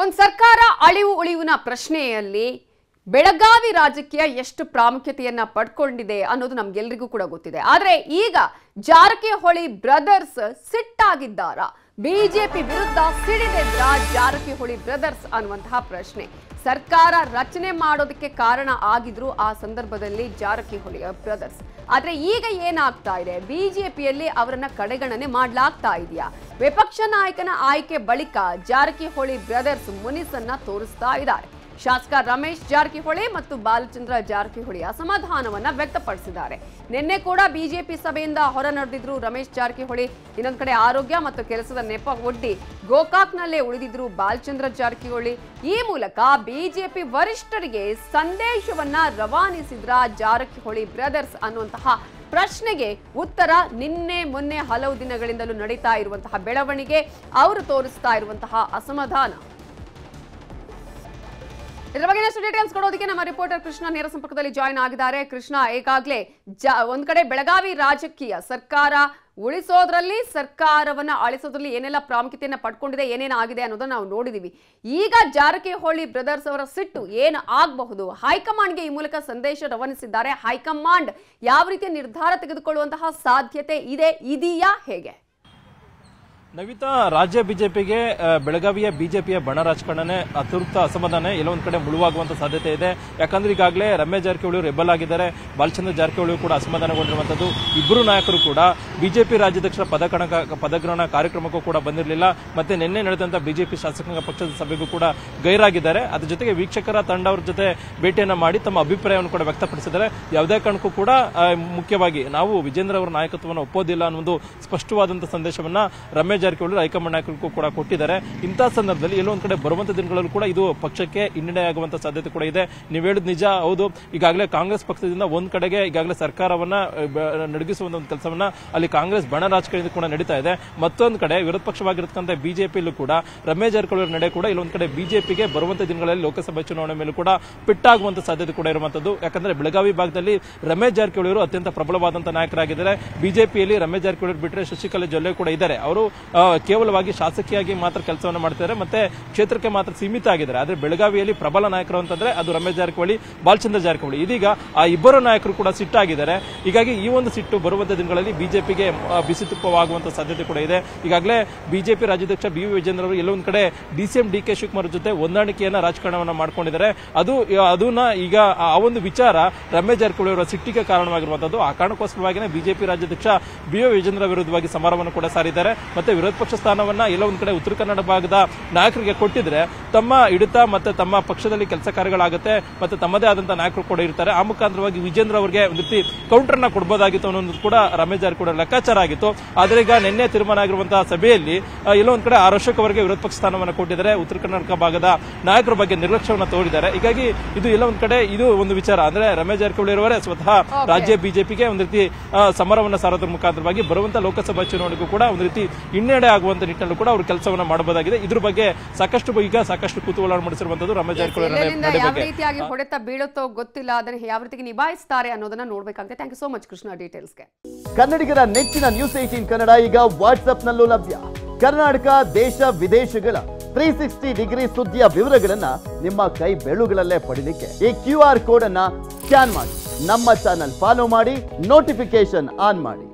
ಒಂದು ಸರ್ಕಾರ ಅಳಿವು ಉಳಿವಿನ ಪ್ರಶ್ನೆಯಲ್ಲಿ ಬೆಳಗಾವಿ ರಾಜಕೀಯ ಎಷ್ಟು ಪ್ರಾಮುಖ್ಯತೆಯನ್ನ ಪಡ್ಕೊಂಡಿದೆ ಅನ್ನೋದು ನಮ್ಗೆಲ್ರಿಗೂ ಕೂಡ ಗೊತ್ತಿದೆ. ಆದ್ರೆ ಈಗ ಜಾರಕಿಹೊಳಿ ಬ್ರದರ್ಸ್ ಸಿಟ್ಟಾಗಿದ್ದಾರಾ? ಬಿಜೆಪಿ ವಿರುದ್ಧ ಸಿಡಿದೆದ್ರ ಜಾರಕಿಹೊಳಿ ಬ್ರದರ್ಸ್ ಅನ್ನುವಂತಹ ಪ್ರಶ್ನೆ. ಸರ್ಕಾರ ರಚನೆ ಮಾಡೋದಕ್ಕೆ ಕಾರಣ ಆಗಿದ್ರು ಆ ಸಂದರ್ಭದಲ್ಲಿ ಜಾರಕಿಹೊಳಿ ಬ್ರದರ್ಸ್. ಆದ್ರೆ ಈಗ ಏನಾಗ್ತಾ ಇದೆ? ಬಿಜೆಪಿಯಲ್ಲಿ ಅವರನ್ನ ಕಡೆಗಣನೆ ಮಾಡಲಾಗ್ತಾ ಇದೆಯಾ? ವಿಪಕ್ಷ ನಾಯಕನ ಆಯ್ಕೆ ಬಳಿಕ ಜಾರಕಿಹೊಳಿ ಬ್ರದರ್ಸ್ ಮುನಿಸನ್ನ ತೋರಿಸ್ತಾ ಇದ್ದಾರೆ. ಶಾಸಕ ರಮೇಶ್ ಜಾರಕಿಹೊಳಿ ಮತ್ತು ಬಾಲಚಂದ್ರ ಜಾರಕಿಹೊಳಿ ಅಸಮಾಧಾನವನ್ನ ವ್ಯಕ್ತಪಡಿಸಿದ್ದಾರೆ. ನಿನ್ನೆ ಕೂಡ ಬಿಜೆಪಿ ಸಭೆಯಿಂದ ಹೊರ ನಡೆದಿದ್ರು ರಮೇಶ್ ಜಾರಕಿಹೊಳಿ. ಇನ್ನೊಂದು ಕಡೆ ಆರೋಗ್ಯ ಮತ್ತು ಕೆಲಸದ ನೆಪ ಒಡ್ಡಿ. ಗೋಕಾಕ್ನಲ್ಲೇ ಉಳಿದಿದ್ರು ಬಾಲಚಂದ್ರ ಜಾರಕಿಹೊಳಿ. ಈ ಮೂಲಕ ಬಿಜೆಪಿ ವರಿಷ್ಠರಿಗೆ ಸಂದೇಶವನ್ನ ರವಾನಿಸಿದ್ರ ಜಾರಕಿಹೊಳಿ ಬ್ರದರ್ಸ್ ಅನ್ನುವಂತಹ ಪ್ರಶ್ನೆಗೆ ಉತ್ತರ ನಿನ್ನೆ ಮೊನ್ನೆ ಹಲವು ದಿನಗಳಿಂದಲೂ ನಡೀತಾ ಇರುವಂತಹ ಬೆಳವಣಿಗೆ. ಅವರು ತೋರಿಸ್ತಾ ಇರುವಂತಹ ಅಸಮಾಧಾನ. ಇದರ ಬಗ್ಗೆ ಇನ್ನಷ್ಟು ಡೀಟೇಲ್ಸ್ ಕೊಡೋದಕ್ಕೆ ನಮ್ಮ ರಿಪೋರ್ಟರ್ ಕೃಷ್ಣ ನೇರ ಸಂಪರ್ಕದಲ್ಲಿ ಜಾಯ್ನ್ ಆಗಿದ್ದಾರೆ. ಕೃಷ್ಣ ಈಗಾಗಲೇ ಒಂದ್ ಕಡೆ ಬೆಳಗಾವಿ ರಾಜಕೀಯ ಸರ್ಕಾರ ಉಳಿಸೋದ್ರಲ್ಲಿ, ಸರ್ಕಾರವನ್ನ ಅಳಿಸೋದ್ರಲ್ಲಿ ಏನೆಲ್ಲ ಪ್ರಾಮುಖ್ಯತೆಯನ್ನ ಪಡ್ಕೊಂಡಿದೆ, ಏನೇನು ಆಗಿದೆ ಅನ್ನೋದನ್ನ ನಾವು ನೋಡಿದೀವಿ. ಈಗ ಜಾರಕಿಹೊಳಿ ಬ್ರದರ್ಸ್ ಅವರ ಸಿಟ್ಟು ಏನು ಆಗಬಹುದು? ಹೈಕಮಾಂಡ್ಗೆ ಈ ಮೂಲಕ ಸಂದೇಶ ರವಾನಿಸಿದ್ದಾರೆ. ಹೈಕಮಾಂಡ್ ಯಾವ ರೀತಿಯ ನಿರ್ಧಾರ ತೆಗೆದುಕೊಳ್ಳುವಂತಹ ಸಾಧ್ಯತೆ ಇದೆ, ಇದೆಯಾ ಹೇಗೆ? ನವಿತಾ, ರಾಜ್ಯ ಬಿಜೆಪಿಗೆ ಬೆಳಗಾವಿಯ ಬಿಜೆಪಿಯ ಬಣ ರಾಜಕಾರಣನೆ ಅತೃಪ್ತ ಅಸಮಾಧಾನ ಎಲ್ಲೊಂದ್ ಕಡೆ ಮುಳುವಾಗುವಂತ ಸಾಧ್ಯತೆ ಇದೆ. ಯಾಕಂದ್ರೆ ಈಗಾಗಲೇ ರಮೇಶ್ ಜಾರಕಿಹೊಳಿ ರೆಬಲ್ ಆಗಿದ್ದಾರೆ. ಬಾಲಚಂದ್ರ ಜಾರಕಿಹೊಳಿ ಕೂಡ ಅಸಮಾಧಾನಗೊಂಡಿರುವಂತದ್ದು. ಇಬ್ಬರು ನಾಯಕರು ಕೂಡ ಬಿಜೆಪಿ ರಾಜ್ಯಾಧ್ಯಕ್ಷರ ಪದಕಣ ಪದಗ್ರಹಣ ಕಾರ್ಯಕ್ರಮಕ್ಕೂ ಕೂಡ ಬಂದಿರಲಿಲ್ಲ. ಮತ್ತೆ ನಿನ್ನೆ ನಡೆದಂತ ಬಿಜೆಪಿ ಶಾಸಕಾಂಗ ಪಕ್ಷದ ಸಭೆಗೂ ಕೂಡ ಗೈರಾಗಿದ್ದಾರೆ. ಅದ್ರ ಜೊತೆಗೆ ವೀಕ್ಷಕರ ತಂಡವ್ರ ಜೊತೆ ಭೇಟಿಯನ್ನ ಮಾಡಿ ತಮ್ಮ ಅಭಿಪ್ರಾಯವನ್ನು ಕೂಡ ವ್ಯಕ್ತಪಡಿಸಿದ್ದಾರೆ. ಯಾವುದೇ ಕಾರಣಕ್ಕೂ ಕೂಡ ಮುಖ್ಯವಾಗಿ ನಾವು ವಿಜೇಂದ್ರ ಅವರ ನಾಯಕತ್ವವನ್ನು ಒಪ್ಪೋದಿಲ್ಲ ಅನ್ನೋ ಒಂದು ಸ್ಪಷ್ಟವಾದಂತಹ ಸಂದೇಶವನ್ನ ರಮೇಶ್ ಜಾರಕಿಹೊಳಿ ಹೈಕಮಾಂಡ್ ನಾಯಕರಿಗೂ ಕೂಡ ಕೊಟ್ಟಿದ್ದಾರೆ. ಇಂತಹ ಸಂದರ್ಭದಲ್ಲಿ ಎಲ್ಲೋ ಒಂದ್ ಕಡೆ ಬರುವಂತ ದಿನಗಳಲ್ಲೂ ಕೂಡ ಇದು ಪಕ್ಷಕ್ಕೆ ಹಿನ್ನಡೆ ಆಗುವಂತ ಸಾಧ್ಯತೆ ಕೂಡ ಇದೆ. ನೀವು ಹೇಳಿದ ನಿಜ ಹೌದು. ಈಗಾಗಲೇ ಕಾಂಗ್ರೆಸ್ ಪಕ್ಷದಿಂದ ಒಂದ್ ಕಡೆಗೆ ಈಗಾಗಲೇ ಸರ್ಕಾರವನ್ನ ಆ, ಒಂದು ಕೆಲಸವನ್ನ ಅಲ್ಲಿ ಕಾಂಗ್ರೆಸ್ ಬಣ ರಾಜಕೀಯದಿಂದ ಕೂಡ ನಡೀತಾ ಇದೆ. ಮತ್ತೊಂದು ಕಡೆ ವಿರೋಧ ಪಕ್ಷವಾಗಿರತಕ್ಕಂಥ ಬಿಜೆಪಿಯಲ್ಲೂ ಕೂಡ ರಮೇಶ್ ಜಾರಕಿಹೊಳಿ ನಡೆ ಕೂಡ ಇಲ್ಲೊಂದ್ ಕಡೆ ಬಿಜೆಪಿಗೆ ಬರುವಂತ ದಿನಗಳಲ್ಲಿ ಲೋಕಸಭಾ ಚುನಾವಣೆ ಮೇಲೂ ಕೂಡ ಪಿಟ್ಟಾಗುವಂತ ಸಾಧ್ಯತೆ ಕೂಡ ಇರುವಂತದ್ದು. ಯಾಕಂದ್ರೆ ಬೆಳಗಾವಿ ಭಾಗದಲ್ಲಿ ರಮೇಶ್ ಜಾರಕಿಹೊಳಿ ಅತ್ಯಂತ ಪ್ರಬಲವಾದಂತಹ ನಾಯಕರಾಗಿದ್ದಾರೆ. ಬಿಜೆಪಿಯಲ್ಲಿ ರಮೇಶ್ ಜಾರಕಿಹೊಳಿ ಬಿಟ್ಟರೆ ಶಶಿಕಲಾ ಜೊಲ್ಲೆ ಕೂಡ ಇದ್ದಾರೆ. ಅವರು ಕೇವಲವಾಗಿ ಶಾಸಕಿಯಾಗಿ ಮಾತ್ರ ಕೆಲಸವನ್ನು ಮಾಡ್ತಿದ್ದಾರೆ. ಮತ್ತೆ ಕ್ಷೇತ್ರಕ್ಕೆ ಮಾತ್ರ ಸೀಮಿತ ಆಗಿದ್ದಾರೆ. ಆದರೆ ಬೆಳಗಾವಿಯಲ್ಲಿ ಪ್ರಬಲ ನಾಯಕರು ಅಂತಂದ್ರೆ ಅದು ರಮೇಶ್ ಜಾರಕಿಹೊಳಿ, ಬಾಲಚಂದ್ರ ಜಾರಕಿಹೊಳಿ. ಇದೀಗ ಆ ಇಬ್ಬರು ನಾಯಕರು ಕೂಡ ಸಿಟ್ಟಾಗಿದ್ದಾರೆ. ಹೀಗಾಗಿ ಈ ಒಂದು ಸಿಟ್ಟು ಬರುವಂತ ದಿನಗಳಲ್ಲಿ ಬಿಜೆಪಿಗೆ ಬಿಸಿ ತುಪ್ಪವಾಗುವಂತ ಸಾಧ್ಯತೆ ಕೂಡ ಇದೆ. ಈಗಾಗಲೇ ಬಿಜೆಪಿ ರಾಜ್ಯಾಧ್ಯಕ್ಷ ಬಿ ವಿ ವಿಜೇಂದ್ರ ಅವರು ಎಲ್ಲೊಂದು ಕಡೆ ಡಿಸಿಎಂ ಡಿ ಕೆ ಶಿವಕುಮಾರ್ ಜೊತೆ ಹೊಂದಾಣಿಕೆಯನ್ನು ರಾಜಕಾರಣವನ್ನು ಮಾಡ್ಕೊಂಡಿದ್ದಾರೆ. ಅದು, ಅದನ್ನ ಈಗ ಆ ಒಂದು ವಿಚಾರ ರಮೇಶ್ ಜಾರಕಿಹೊಳಿ ಅವರ ಸಿಟ್ಟಿಗೆ ಕಾರಣವಾಗಿರುವಂತದ್ದು. ಆ ಕಾರಣಕ್ಕೋಸ್ಕರವಾಗಿನೇ ಬಿಜೆಪಿ ರಾಜ್ಯಾಧ್ಯಕ್ಷ ಬಿ ವಿ ವಿಜೇಂದ್ರ ವಿರುದ್ಧವಾಗಿ ಸಮರವನ್ನು ಕೂಡ ಸಾರಿದ್ದಾರೆ. ಮತ್ತೆ ವಿರೋಧ ಪಕ್ಷ ಸ್ಥಾನವನ್ನ ಎಲ್ಲ ಒಂದ್ ಕಡೆ ಉತ್ತರ ಕನ್ನಡ ಭಾಗದ ನಾಯಕರಿಗೆ ಕೊಟ್ಟಿದ್ರೆ ತಮ್ಮ ಹಿಡಿತ ಮತ್ತೆ ತಮ್ಮ ಪಕ್ಷದಲ್ಲಿ ಕೆಲಸ ಕಾರ್ಯಗಳಾಗುತ್ತೆ ಮತ್ತೆ ತಮ್ಮದೇ ಆದಂತಹ ನಾಯಕರು ಕೂಡ ಇರ್ತಾರೆ. ಆ ಮುಖಾಂತರವಾಗಿ ವಿಜೇಂದ್ರ ಅವರಿಗೆ ಒಂದು ರೀತಿ ಕೌಂಟರ್ನ ಕೊಡಬಹುದಾಗಿತ್ತು ಅನ್ನೋದು ಕೂಡ ರಮೇಶ್ ಜಾರಕಿಹೊಳಿ ಲೆಕ್ಕಾಚಾರ ಆಗಿತ್ತು. ಆದ್ರೆ ಈಗ ನಿನ್ನೆ ತೀರ್ಮಾನ ಆಗಿರುವಂತಹ ಸಭೆಯಲ್ಲಿ ಎಲ್ಲ ಒಂದ್ ಕಡೆ ಆರ್ ಅಶೋಕ್ ಅವರಿಗೆ ವಿರೋಧ ಪಕ್ಷ ಸ್ಥಾನವನ್ನು ಕೊಟ್ಟಿದ್ದಾರೆ. ಉತ್ತರ ಕರ್ನಾಟಕ ಭಾಗದ ನಾಯಕರ ಬಗ್ಗೆ ನಿರ್ಲಕ್ಷ್ಯವನ್ನು ತೋರಿದ್ದಾರೆ. ಹೀಗಾಗಿ ಇದು ಎಲ್ಲ ಒಂದ್ ಕಡೆ ಇದು ಒಂದು ವಿಚಾರ. ಅಂದ್ರೆ ರಮೇಶ್ ಜಾರಕಿಹೊಳಿ ಅವರೇ ಸ್ವತಃ ರಾಜ್ಯ ಬಿಜೆಪಿಗೆ ಒಂದು ರೀತಿ ಸಮರವನ್ನು ಸಾರದ ಸಾರೋದ್ರ ಮುಖಾಂತರವಾಗಿ ಬರುವಂತಹ ಲೋಕಸಭಾ ಚುನಾವಣೆಗೂ ಕೂಡ ಒಂದು ರೀತಿ ಹಿನ್ನಡೆ ಆಗುವಂತ ನಿಟ್ಟಿನಲ್ಲೂ ಕೂಡ ಅವರು ಕೆಲಸವನ್ನ ಮಾಡಬಹುದಾಗಿದೆ. ಇದ್ರ ಬಗ್ಗೆ ಸಾಕಷ್ಟು ಈಗ ಸಾಕಷ್ಟು ಕುತೂಹಲ ಮಾಡಿಸಿರುವಂತದ್ದು ರಮೇಶ್ ಜಾರಕಿಹೊಳಿ ಯಾವ ರೀತಿಯಾಗಿ ಹೊಡೆತ ಬೀಳುತ್ತೋ ಗೊತ್ತಿಲ್ಲ ಅದನ್ನ ಯಾವ ರೀತಿ ನಿಭಾಯಿಸ್ತಾರೆ ಅನ್ನೋದನ್ನ ನೋಡ್ಬೇಕಾಗುತ್ತೆ. Thank you so much Krishna ಡೀಟೇಲ್ಸ್ಗೆ ಕನ್ನಡಿಗರ ನೆಚ್ಚಿನ ನ್ಯೂಸ್ ಏಟೀನ್ ಕನ್ನಡ ಈಗ ವಾಟ್ಸ್ಆಪ್ನಲ್ಲೂ ಲಭ್ಯ. ಕರ್ನಾಟಕ ದೇಶ ವಿದೇಶಗಳ ತ್ರೀ ಸಿಕ್ಸ್ಟಿ ಡಿಗ್ರಿ ಸುದ್ದಿಯ ವಿವರಗಳನ್ನ ನಿಮ್ಮ ಕೈ ಬೆಳುಗಳಲ್ಲೇ ಪಡಿಲಿಕ್ಕೆ ಈ ಕ್ಯೂ ಆರ್ ಕೋಡ್ ಅನ್ನ ಸ್ಕ್ಯಾನ್ ಮಾಡಿ. ನಮ್ಮ ಚಾನಲ್ ಫಾಲೋ ಮಾಡಿ ನೋಟಿಫಿಕೇಶನ್ ಆನ್ ಮಾಡಿ.